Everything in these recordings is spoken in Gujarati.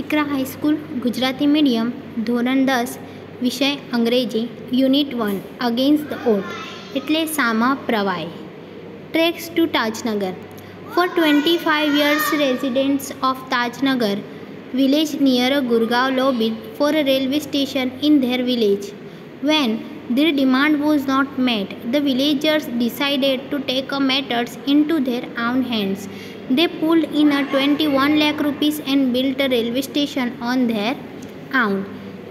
ઇકરા હાઈસ્કૂલ ગુજરાતી મીડિયમ ધોરણ દસ વિષય અંગ્રેજી unit one against the odds એટલે સામા પ્રવાય tracks to Tajnagar for twenty five years residents of Tajnagar village near Gurgaon lobbied for a railway station in their village. When their demand was not met, the villagers decided to take a matters into their own hands. They pulled in a 21 lakh rupees and built a railway station on their own.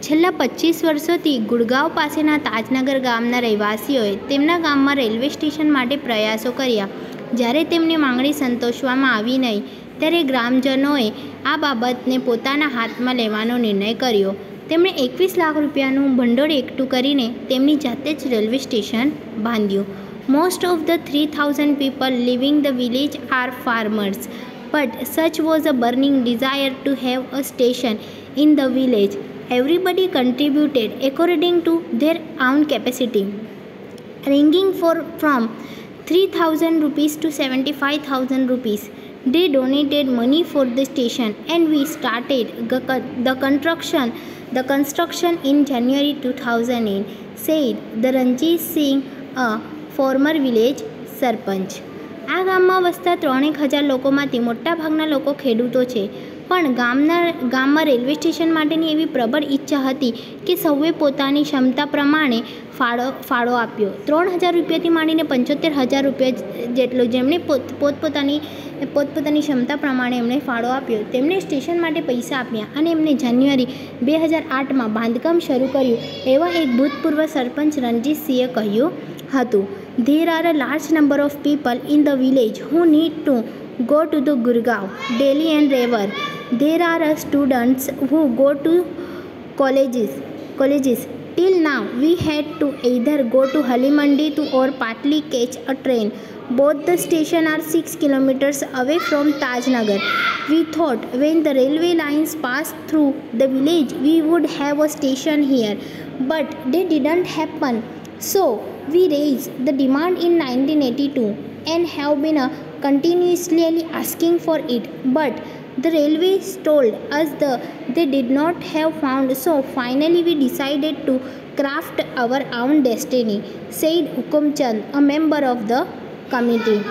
છેલ્લા પચીસ વર્ષોથી ગુડગાંવ પાસેના તાજનગર ગામના રહેવાસીઓએ તેમના ગામમાં રેલવે સ્ટેશન માટે પ્રયાસો કર્યા. જ્યારે તેમની માંગણી સંતોષવામાં આવી નહીં, ત્યારે ગ્રામજનોએ આ બાબતને પોતાના હાથમાં લેવાનો નિર્ણય કર્યો. તેમણે એકવીસ લાખ રૂપિયાનું ભંડોળ એકઠું કરીને તેમની જાતે જ રેલવે સ્ટેશન બાંધ્યું. Most of the 3000 people living the village are farmers, but such was a burning desire to have a station in the village. Everybody contributed according to their own capacity, ranging for, from 3000 rupees to 75000 rupees. They donated money for the station and we started the construction the construction in January 2008 said the Ranjit Singh a former village sarpanch. આ ગામમાં વસતા ત્રણેક હજાર લોકોમાંથી મોટાભાગના લોકો ખેડૂતો છે. પણ ગામના, ગામમાં રેલવે સ્ટેશન માટેની એવી પ્રબળ ઈચ્છા હતી કે સૌએ પોતાની ક્ષમતા પ્રમાણે ફાળો ફાળો આપ્યો. ત્રણ હજાર રૂપિયાથી માંડીને પંચોતેર હજાર રૂપિયા જેટલો જેમણે પોત, પોતપોતાની પોતપોતાની ક્ષમતા પ્રમાણે એમણે ફાળો આપ્યો. તેમણે સ્ટેશન માટે પૈસા આપ્યા અને એમને જાન્યુઆરી બે હજાર આઠમાં બાંધકામ શરૂ કર્યું એવા એક ભૂતપૂર્વ સરપંચ રણજીતસિંહે કહ્યું હતું. There are a large number of people in the village who need to go to the Gurgaon, Delhi and river. There are students who go to colleges. colleges. Till now, we had to either go to Halimandi to or partly catch a train. Both the stations are 6 kilometers away from Tajnagar. We thought when the railway lines passed through the village, we would have a station here. But they didn't happen. So, we raised the demand in 1982 and have been uh, continuously asking for it but the railways told us the they did not have found so finally we decided to craft our own destiny said hukumchand a member of the committee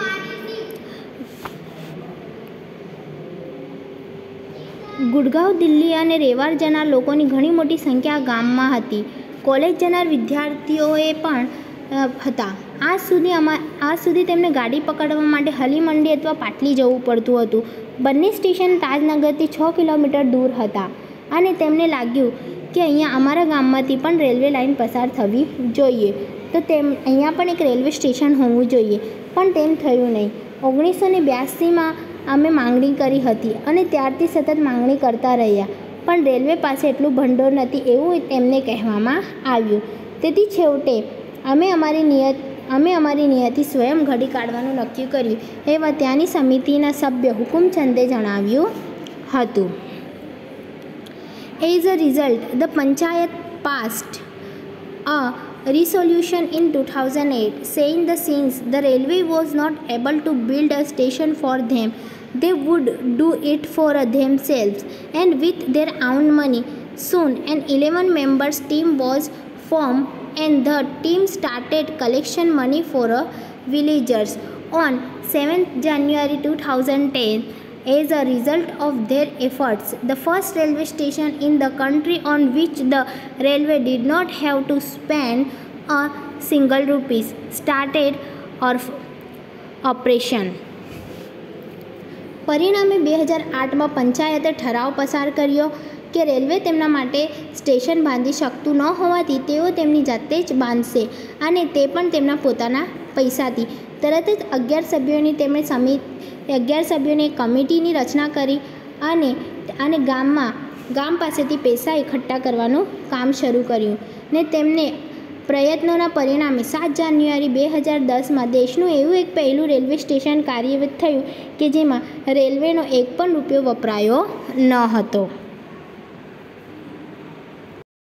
Gurgaon Delhi અને રેવાર જનાર લોકોની ઘણી મોટી સંખ્યા ગામમાં હતી કોલેજ જનાર વિદ્યાર્થીઓએ પણ હતા. આજ સુધી અમા, આજ સુધી તેમને ગાડી પકડવા માટે હલીમંડી અથવા પાટલી જવું પડતું હતું. બંને સ્ટેશન તાજનગરથી છ કિલોમીટર દૂર હતા. અને તેમને લાગ્યું કે અહીંયા અમારા ગામમાંથી પણ રેલવે લાઇન પસાર થવી જોઈએ. તો તેમ, અહીંયા પણ એક રેલવે સ્ટેશન હોવું જોઈએ. પણ તેમ થયું નહીં. ઓગણીસો ને બ્યાસીમાં અમે માંગણી કરી હતી અને ત્યારથી સતત માંગણી કરતા રહ્યા. પણ રેલવે પાસે એટલું ભંડોળ નથી એવું તેમને કહેવામાં આવ્યું. તેથી છેવટે અમે અમારી નિયત અમે અમારી નિયતિ સ્વયં ઘડી કાઢવાનું નક્કી કર્યું એવા ત્યાંની સમિતિના સભ્ય હુકુમચંદે જણાવ્યું હતું as a result the panchayat passed a resolution in 2008 saying the since the railway was not able to build a station for them they would do it for themselves and with their own money soon an 11 members team was formed and the team started collection money for uh, villagers on 7th January 2010 as a result of their efforts the first railway station in the country on which the railway did not have to spend a single rupees started or operation પરિણામે બે હજાર આઠમાં પંચાયતે ઠરાવ પસાર કર્યો કે રેલવે તેમના માટે સ્ટેશન બાંધી શકતું ન હોવાથી તેઓ તેમની જાતે જ બાંધશે અને તે પણ તેમના પોતાના પૈસાથી. તરત જ અગિયાર સભ્યોની તેમણે સમિત, અગિયાર સભ્યોની કમિટીની રચના કરી અને અને ગામમાં, ગામ પાસેથી પૈસા એકઠા કરવાનું કામ શરૂ કર્યું ને તેમને પ્રયત્નોના પરિણામે સાત જાન્યુઆરી બે હજાર દસમાં દેશનું એવું એક પહેલું રેલવે સ્ટેશન કાર્યરત થયું કે જેમાં રેલવેનો એક પણ રૂપિયો વપરાયો ન હતો.